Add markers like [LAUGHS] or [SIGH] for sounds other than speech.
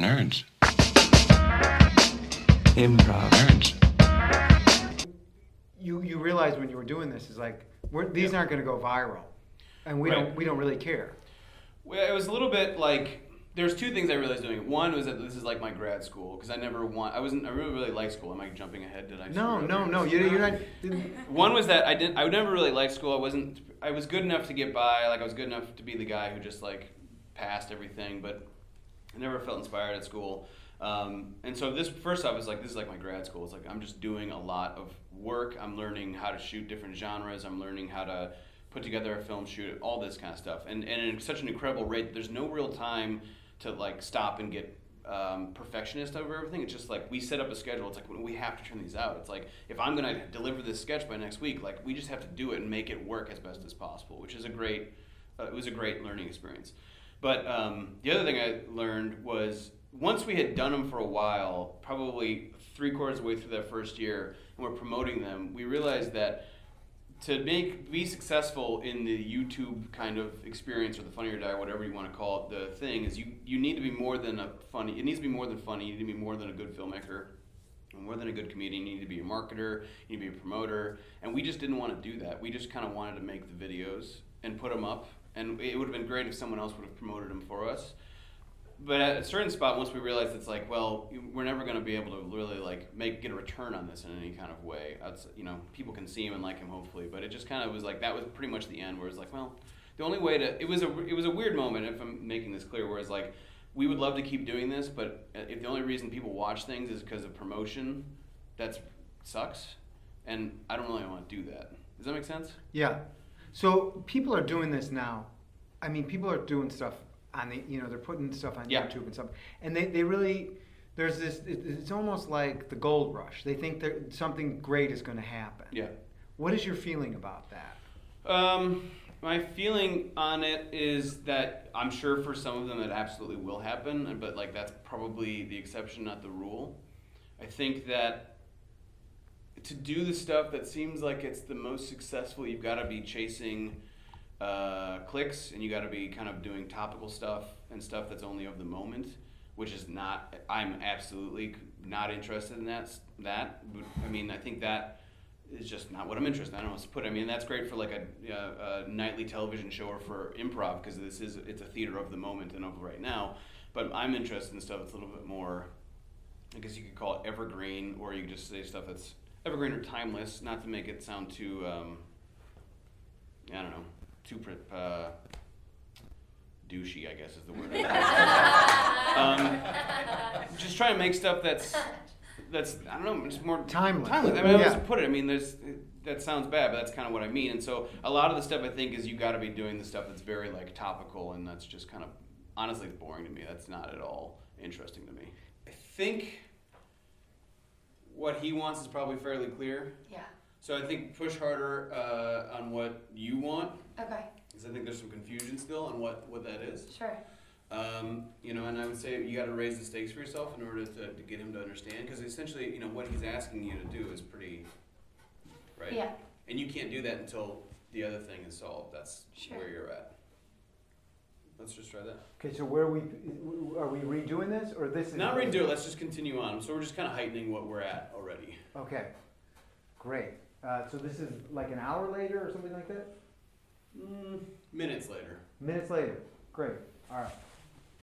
nerds. Improv. Nerds. You you realize when you were doing this is like we're, these aren't going to go viral, and we don't we don't really care. Well, it was a little bit like there's two things I realized doing. it. One was that this is like my grad school because I never want. I wasn't. I really really like school. Am I jumping ahead? Did I? No no no you, you're not. didn't- [LAUGHS] One was that I didn't. I never really liked school. I wasn't. I was good enough to get by. Like I was good enough to be the guy who just like passed everything, but I never felt inspired at school. Um, and so this first off is like this is like my grad school. It's like I'm just doing a lot of work. I'm learning how to shoot different genres. I'm learning how to put together a film shoot, all this kind of stuff. And and at such an incredible rate, there's no real time to like stop and get um, perfectionist over everything. It's just like we set up a schedule. It's like we have to turn these out. It's like if I'm gonna deliver this sketch by next week, like we just have to do it and make it work as best as possible, which is a great. Uh, it was a great learning experience. But um, the other thing I learned was once we had done them for a while, probably three quarters of the way through that first year, and we're promoting them, we realized that to make be successful in the YouTube kind of experience or the funny or die, whatever you want to call it, the thing is you you need to be more than a funny. It needs to be more than funny. You need to be more than a good filmmaker, more than a good comedian. You need to be a marketer. You need to be a promoter. And we just didn't want to do that. We just kind of wanted to make the videos and put them up. And it would have been great if someone else would have promoted them for us but at a certain spot, once we realized it's like, well, we're never going to be able to really like make get a return on this in any kind of way. That's you know, people can see him and like him hopefully, but it just kind of was like that was pretty much the end. Where it's like, well, the only way to it was a it was a weird moment if I'm making this clear. Where it's like, we would love to keep doing this, but uh, if the only reason people watch things is because of promotion, that's sucks, and I don't really want to do that. Does that make sense? Yeah. So people are doing this now. I mean, people are doing stuff on the, you know, they're putting stuff on Yeah. YouTube and stuff, and they, they really, there's this, it- it's almost like the gold rush. They think that something great is going to happen. Yeah. What is your feeling about that? Um, my feeling on it is that I'm sure for some of them it absolutely will happen, but like that's probably the exception, not the rule. I think that to do the stuff that seems like it's the most successful, you've got to be chasing uh, clicks and you got to be kind of doing topical stuff and stuff that's only of the moment, which is not. I'm absolutely not interested in that. That I mean, I think that is just not what I'm interested. in. I don't know what to put. I mean, that's great for like a, uh, a nightly television show or for improv because this is it's a theater of the moment and of right now. But I'm interested in stuff that's a little bit more. I guess you could call it evergreen, or you could just say stuff that's evergreen or timeless. Not to make it sound too. Um, I don't know. Too pre- uh, douchey, I guess is the word. [LAUGHS] um, just try to make stuff that's that's I don't know, just more Timeless. Timeless. I mean, Yeah. I put it. I mean, there's that sounds bad, but that's kind of what I mean. And so a lot of the stuff I think is you got to be doing the stuff that's very like topical, and that's just kind of honestly boring to me. That's not at all interesting to me. I think what he wants is probably fairly clear. Yeah. So I think push harder uh, on what you want, Okay. because I think there's some confusion still on what, what that is. Sure. Um, you know, and I would say you got to raise the stakes for yourself in order to, to get him to understand, because essentially, you know, what he's asking you to do is pretty, right? Yeah. And you can't do that until the other thing is solved. That's Sure. where you're at. Let's just try that. Okay, so where we are we redoing this or this is Not redo it. Let's just continue on. So we're just kind of heightening what we're at already. Okay, great. Uh, so this is like an hour later or something like that. Mm, minutes later. Minutes later. Great. All right.